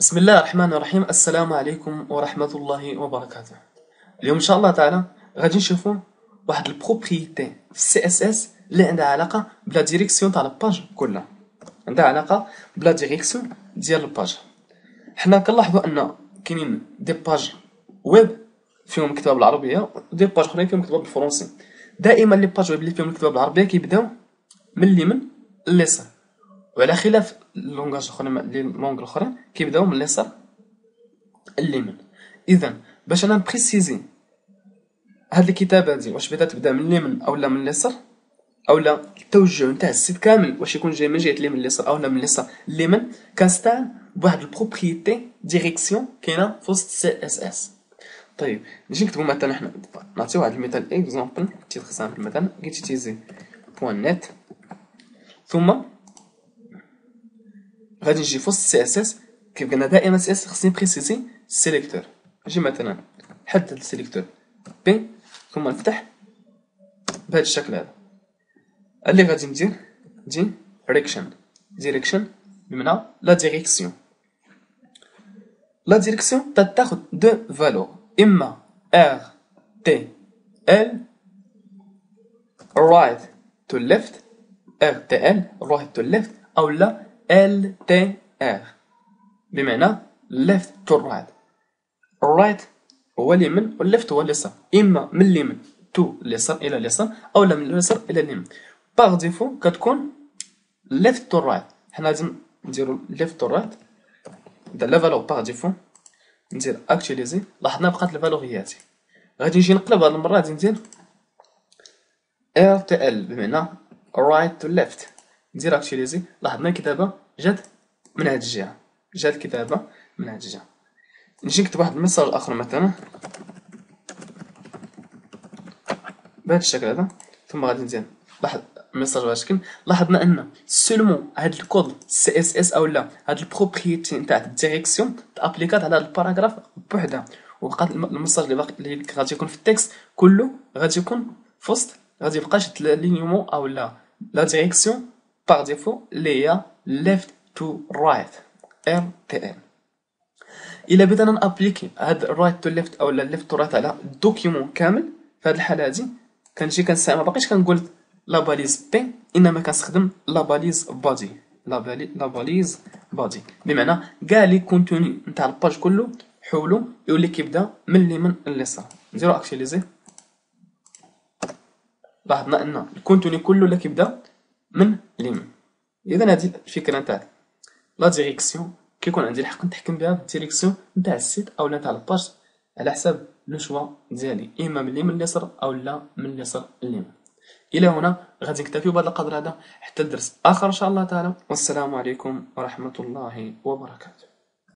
بسم الله الرحمن الرحيم السلام عليكم ورحمة الله وبركاته اليوم إن شاء الله تعالى غادي نشوفوا واحد ال propriété في ال CSS اللي عندها علاقة ب la direction تاع ال page كلها. عندها علاقة ب la direction ديال ال page حنا كنلاحظوا أن كاينين des pages web فيهم مكتوبة بالعربية و des pages أخرين فيهم مكتوبة بالفرنسي دائما les pages web اللي فيهم مكتوبة بالعربية كيبداو من اليمين لليسار. وعلى خلاف ال langage الاخرين les langues الأخرين كيبداو من اليسار اليمين اذا باش أنا ن préciser هاد الكتابة هادي واش بدا تبدا من اليمين أو لا من اليسار أو لا التوجه نتاع ال site كامل واش يكون جاي من جهة اليمين اليسار أو لا من اليسار اليمين كنستعمل بواحد propriété direction كاينة في وسط CSS طيب نجي نكتبو مثلا حنا. نعطيو واحد المثال exemple simple مثلا actualiser point net ثم غادي نجي في وسط ال CSS كيف قلنا دائما CSS خصني préciser sélecteur. نجي مثلا نحدد ال sélecteur. p ثم نفتح بهذا الشكل هذا. اللي غادي ندير؟ direction direction بمعنى la direction la direction تاخذ deux valeurs إما RTL right to left RTL right to left أو لا ار بمعنى left to right. Right هو اليمين وال left هو اليسار. إما من اليمين to اليسار إلى اليسار أو لا من اليسار إلى اليمين par défaut كتكون left to right. حنا غادي نديرو left to right. دا la valeur par défaut ندير actualiser لاحظنا بقات ال valeur هي هادي غادي نجي نقلب هاد المرة غادي ندير RTL بمعنى right to left. ندير actualiser لاحظنا الكتابة جات من هاد الجهة جات الكتابة من هاد الجهة. نجي نكتب واحد ال message آخر مثلا. بهذا الشكل هذا ثم غادي ندير لاحظ ال message بهذا الشكل لاحظنا أن سولمون هاد الكود سي اس اس أو لا هاد البروبريتي نتاع الديريكسيون تابليكات على هاد الباراغراف بوحدها. وبقات الميساج اللي باقي اللي غادي يكون في التكست كله غادي يكون في وسط غادي يبقاش لينيومون أو لا. لا ديريكسيون باغ ديفو اللي هي رايت ار تي ال الا بدانا نابليكي هاد الرايت تو ليفت أو ليفت تو رايت على الدوكيومون كامل في هاد الحالة هادي. كنجي كنستعمل ما باقيش كنقول la balise p إنما كنستخدم la balise body la bali la balise body بمعنى كاع le contenu نتاع ال page كله حولو يولي كيبدا من اليمين لليسار. نديرو actualiser لاحظنا أن ال contenu كله اللي كيبدا من اليمين اذا هذه الفكرة نتاع la direction كيكون عندي الحق نتحكم بها بال direction نتاع ال site أو نتاع ال page على حساب لو شوا ديالي إما من اليمين لليسار أو لا من اليسار لليمين إلى هنا غادي نكتفي بهذا القدر هذا حتى الدرس آخر إن شاء الله تعالى. والسلام عليكم ورحمة الله وبركاته.